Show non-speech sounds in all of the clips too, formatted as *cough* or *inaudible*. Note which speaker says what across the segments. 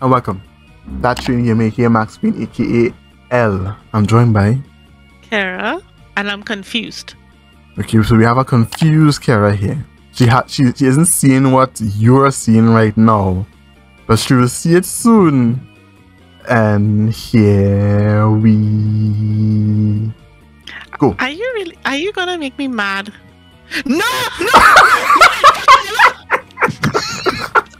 Speaker 1: and welcome. That you, here, make here Max Green, aka L. I'm joined by.
Speaker 2: Kira, and I'm confused.
Speaker 1: Okay, so we have a confused Kira here. She ha- she, she isn't seeing what you're seeing right now, but she will see it soon. And here we go.
Speaker 2: Are you really? Are you gonna make me mad? No, no. *laughs* *laughs*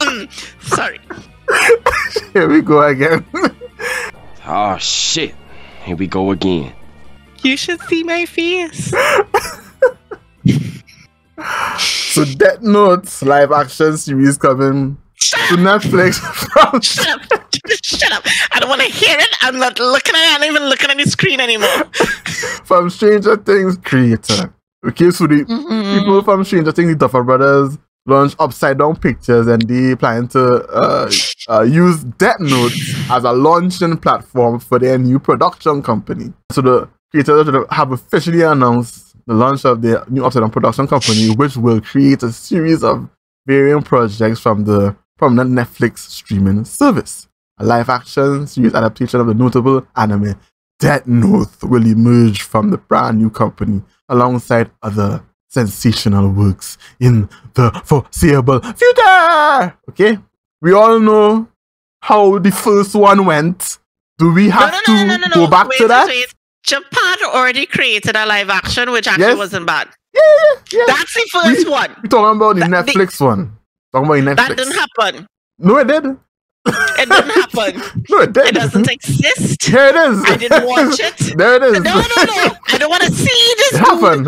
Speaker 2: Mm, Sorry. *laughs*
Speaker 1: Here we go again.
Speaker 3: Oh shit. Here we go again.
Speaker 2: You should see my face.
Speaker 1: so Death Note live action series coming to Netflix from *laughs*
Speaker 2: Shut up. Shut up. I don't want to hear it. I'm not looking at it. I'm not even looking at the screen anymore. *laughs*
Speaker 1: from Stranger Things creator. Okay, so the
Speaker 2: Mhm.
Speaker 1: people from Stranger Things, the Duffer Brothers, launched Upside Down Pictures and they plan to uh, uh, use Death Note as a launching platform for their new production company. So the creators have officially announced the launch of their new Upside Down production company, which will create a series of varying projects from the prominent Netflix streaming service. A live action series adaptation of the notable anime Death Note will emerge from the brand new company alongside other sensational works in the foreseeable future. Okay, we all know how the first one went. Do we have
Speaker 2: no,
Speaker 1: to
Speaker 2: no, no, no, no.
Speaker 1: go back
Speaker 2: wait,
Speaker 1: to that?
Speaker 2: Wait. Japan already created a live action, which actually
Speaker 1: Yes.
Speaker 2: wasn't bad.
Speaker 1: Yeah, yeah, yeah.
Speaker 2: That's the first
Speaker 1: We-
Speaker 2: one.
Speaker 1: We're talking about the
Speaker 2: That- the-
Speaker 1: Netflix one. Talking about the Netflix.
Speaker 2: That didn't happen.
Speaker 1: No, it did.
Speaker 2: It didn't *laughs* happen.
Speaker 1: No, it did.
Speaker 2: It doesn't exist.
Speaker 1: Here it is.
Speaker 2: I didn't watch it. *laughs*
Speaker 1: there it is.
Speaker 2: No, no, no. I don't want to see this.
Speaker 1: It happened.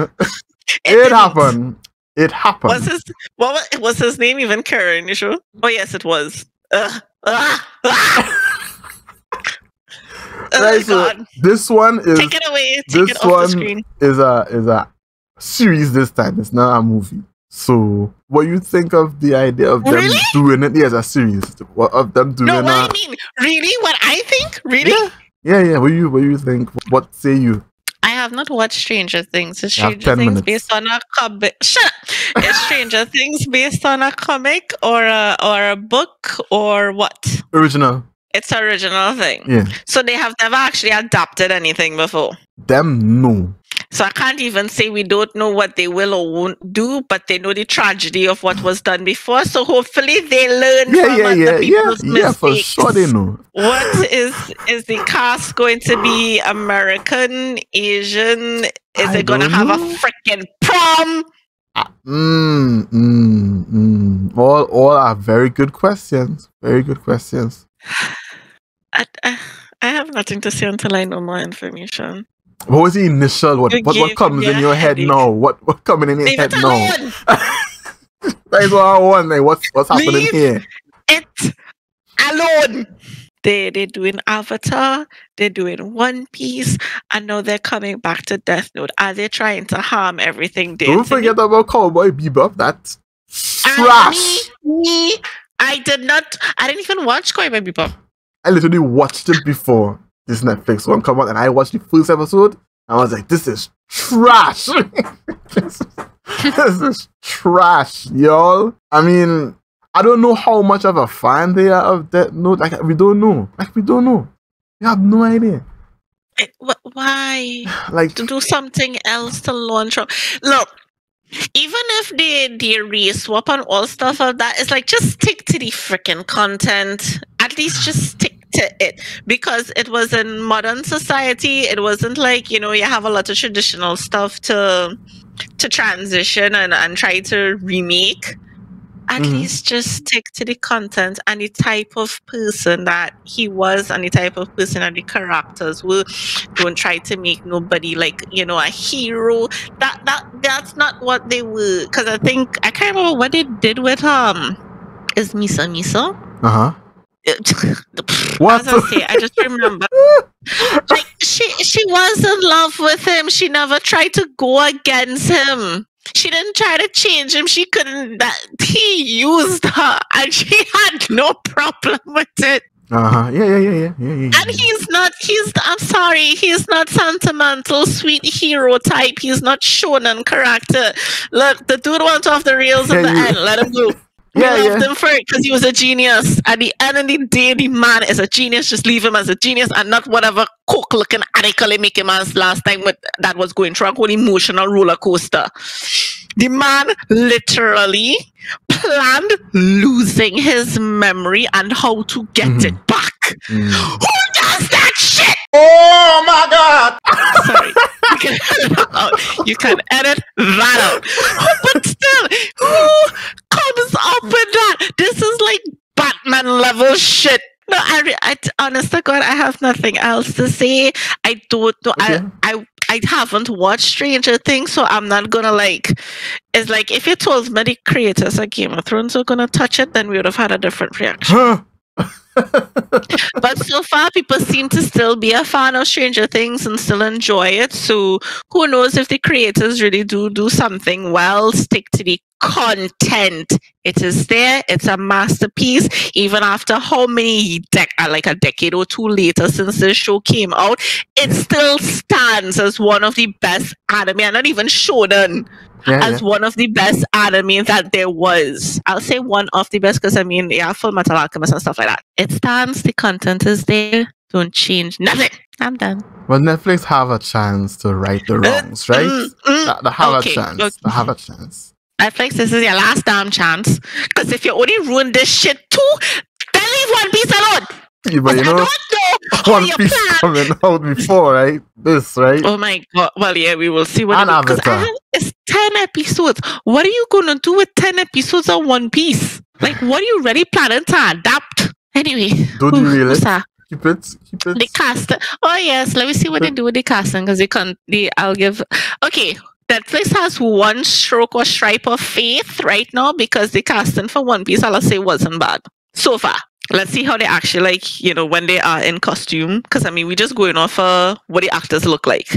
Speaker 1: It, happened. It happened.
Speaker 2: Was his what was his name even Karen? You sure? Oh yes, it was. Ugh. Ah, *laughs* ah. oh
Speaker 1: Right, so
Speaker 2: God!
Speaker 1: this one is
Speaker 2: Take it away. Take
Speaker 1: this
Speaker 2: it off
Speaker 1: one
Speaker 2: the screen.
Speaker 1: is a is a series this time. It's not a movie. So, what you think of the idea of them
Speaker 2: Really?
Speaker 1: doing it? Yeah, as a series. What of them doing
Speaker 2: No, what I mean, really? What I think? Really?
Speaker 1: yeah, yeah, yeah. What you what you think? What say you?
Speaker 2: I have not watched Stranger Things. Is Stranger Things
Speaker 1: minutes.
Speaker 2: based on a comic? *laughs* Is Stranger *laughs* Things based on a comic or a or a book or what?
Speaker 1: Original.
Speaker 2: It's original thing.
Speaker 1: Yeah.
Speaker 2: So they have never actually adapted anything before.
Speaker 1: Them no.
Speaker 2: So I can't even say we don't know what they will or won't do, but they know the tragedy of what was done before. So hopefully they learn
Speaker 1: Yeah,
Speaker 2: from
Speaker 1: yeah,
Speaker 2: other
Speaker 1: yeah, yeah,
Speaker 2: people's
Speaker 1: yeah. For sure they know.
Speaker 2: What is is the cast going to be? American, Asian? Is
Speaker 1: I
Speaker 2: it going to have
Speaker 1: know.
Speaker 2: a freaking prom?
Speaker 1: Mm, mm, mm. All all are very good questions. Very good questions. *sighs*
Speaker 2: I, I, I have nothing to say until I know more information.
Speaker 1: What was the initial? What
Speaker 2: You
Speaker 1: what, what comes in your head
Speaker 2: headache.
Speaker 1: now? What what coming in your
Speaker 2: Leave
Speaker 1: head now? *laughs* That is what I want. Like, what's what's happening
Speaker 2: Leave
Speaker 1: here?
Speaker 2: it alone. They they're doing Avatar, they're doing One Piece, and now they're coming back to Death Note. Are they trying to harm everything?
Speaker 1: Don't
Speaker 2: to me?
Speaker 1: forget about Cowboy Bebop. That's
Speaker 2: ah,
Speaker 1: trash.
Speaker 2: Me, me, I did not. I didn't even watch Cowboy Bebop.
Speaker 1: I literally watched it before this Netflix one come out, and I watched the first episode. And I was like, "This is trash. *laughs* this, is, this is trash, y'all." I mean, I don't know how much of a fan they are of Death Note. Like, we don't know. Like, we don't know. We have no idea.
Speaker 2: It- wh- why *sighs*
Speaker 1: Like,
Speaker 2: to do something else to launch? on- Look, even if they they race swap and all stuff of that, it's like just stick to the freaking content. At least just stick to it because it was in modern society. It wasn't like you know you have a lot of traditional stuff to to transition and and try to remake. At
Speaker 1: Mhm.
Speaker 2: least just stick to the content and the type of person that he was and the type of person that the characters were. Don't try to make nobody like you know a hero. That that that's not what they were. Because I think I can't remember what they did with um. Is Misa Misa?
Speaker 1: uh huh. *laughs*
Speaker 2: What? As I say, I just remember *laughs* like she she was in love with him. She never tried to go against him. She didn't try to change him. She couldn't. That he used her, and she *laughs* had no problem with it.
Speaker 1: Uh huh. Yeah, yeah, yeah, yeah, yeah, yeah.
Speaker 2: And he's not. He's. I'm sorry. He's not sentimental, sweet hero type. He's not shonen character. Look, the dude went off the rails
Speaker 1: Yeah,
Speaker 2: the
Speaker 1: you-
Speaker 2: end. Let him go.
Speaker 1: Yeah,
Speaker 2: we loved
Speaker 1: yeah.
Speaker 2: him for it because he was a genius. At the end of the day, the man is a genius. Just leave him as a genius and not whatever cook looking article they make him as last time with that was going through a whole emotional roller coaster. The man literally planned losing his memory and how to get
Speaker 1: Mhm.
Speaker 2: it back.
Speaker 1: Mm.
Speaker 2: Who does that shit?
Speaker 1: Oh my god!
Speaker 2: Sorry. You can edit that out. You can edit that out. *laughs* But still, who comes up with that? This is like Batman level shit. No, I, re- I honest to God, I have nothing else to say. I don't know.
Speaker 1: Okay.
Speaker 2: I, I, I haven't watched Stranger Things, so I'm not gonna like. It's like if you told me the creators of Game of Thrones were gonna touch it, then we would have had a different reaction.
Speaker 1: Huh. *laughs*
Speaker 2: But so far, people seem to still be a fan of Stranger Things and still enjoy it. So who knows if the creators really do do something well, stick to the content. It is there. It's a masterpiece. Even after how many dec- uh, like a decade or two later since this show came out, it still stands as one of the best anime. And not even Shonen
Speaker 1: yeah,
Speaker 2: as
Speaker 1: yeah.
Speaker 2: one of the best anime that there was. I'll say one of the best because I mean, yeah, Full Metal Alchemist and stuff like that. It stands, the content is there. Don't change nothing. I'm done.
Speaker 1: Well, Netflix have a chance to right the wrongs, right?
Speaker 2: Mm, mm.
Speaker 1: They- They have
Speaker 2: Okay,
Speaker 1: a chance.
Speaker 2: okay.
Speaker 1: They have a chance.
Speaker 2: Netflix, this is your last damn chance. Because if you only ruin this shit too, then leave One Piece alone.
Speaker 1: Yeah, but you
Speaker 2: I
Speaker 1: know,
Speaker 2: know
Speaker 1: One Piece
Speaker 2: plan.
Speaker 1: coming out before, right? This, right?
Speaker 2: Oh my god! Well, yeah, we will see what.
Speaker 1: And
Speaker 2: it is, 'cause
Speaker 1: Avatar.
Speaker 2: haven't- it's ten episodes. What are you gonna do with ten episodes of One Piece? Like, what are you really planning to adapt? Anyway,
Speaker 1: Don't you it. Keep it, keep it.
Speaker 2: the cast. Oh yes, let me see what they do with the casting because they can't. The I'll give. Okay, Netflix has one stroke or stripe of faith right now because the casting for One Piece, I'll say, wasn't bad so far. Let's see how they actually like, you know, when they are in costume. Because I mean, we're just going off uh, what the actors look like.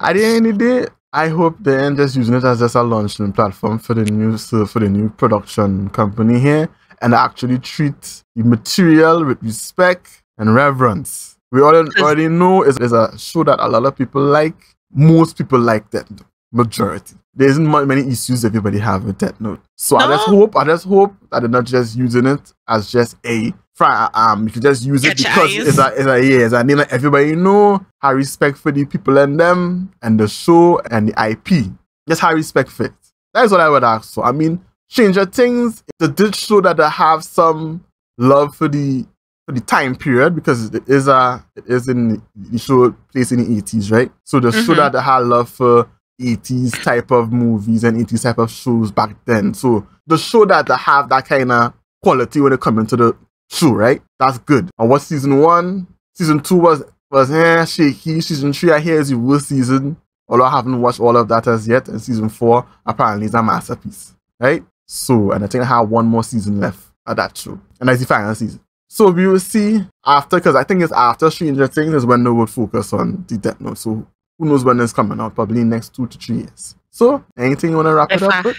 Speaker 1: At the end of the day, I hope they ain't just using it as just a launching platform for the new so for the new production company here and actually treat the material with respect and reverence. We all already know it's, it's a show that a lot of people like. Most people like that majority. There isn't many issues everybody have with that note. So I just hope I just hope that they're not just using it as just a fry um you can just use it
Speaker 2: Get
Speaker 1: because it's a it's a yeah it's a name that everybody know have respect for the people and them and the show and the IP. Just have respect for it. That's what I would ask for. I mean, Stranger Things, it did show that they have some love for the for the time period because it is a it is in the show place in the eighties, right? So the show
Speaker 2: Mhm.
Speaker 1: that they had love for eighties type of movies and eighties type of shows back then. So the show that have that kind of quality when it comes into the show, right? That's good. And what season one, season two was was eh, shaky. Season three, I hear is the worst season. Although I haven't watched all of that as yet. And season four apparently is a masterpiece, right? So, and I think I have one more season left at that show, and that's the final season. So we will see after, because I think it's after Stranger Things is when they would focus on the Death Note. So who knows when it's coming out? Probably next two to three years. So anything you want to wrap it up with?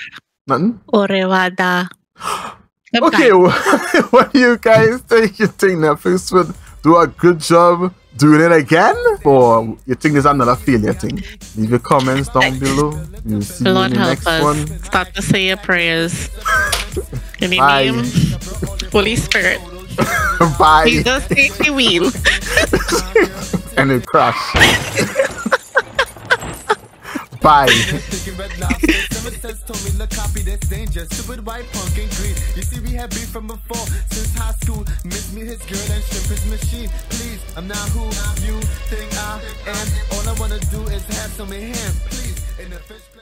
Speaker 1: Nothing.
Speaker 2: Orewada. *gasps*
Speaker 1: Okay, *laughs* what do you guys think? You think Netflix would do a good job doing it again? Or you think there's another failure thing? Leave your comments down below. We'll see you
Speaker 2: Lord
Speaker 1: in the
Speaker 2: help
Speaker 1: next
Speaker 2: us.
Speaker 1: one.
Speaker 2: Start to say your prayers. *laughs* In the
Speaker 1: Bye.
Speaker 2: name, Holy Spirit. *laughs*
Speaker 1: Bye.
Speaker 2: Jesus take the wheel.
Speaker 1: and it crash. Bye.
Speaker 4: Thinking red lobster. Someone says told me, look, copy this danger. Stupid white punk and green. You see, we had beef from before. Since high school, miss me his girl and shrimp his machine. Please, I'm not who you think I am. All I wanna do is have some in hand. Please, in the first place.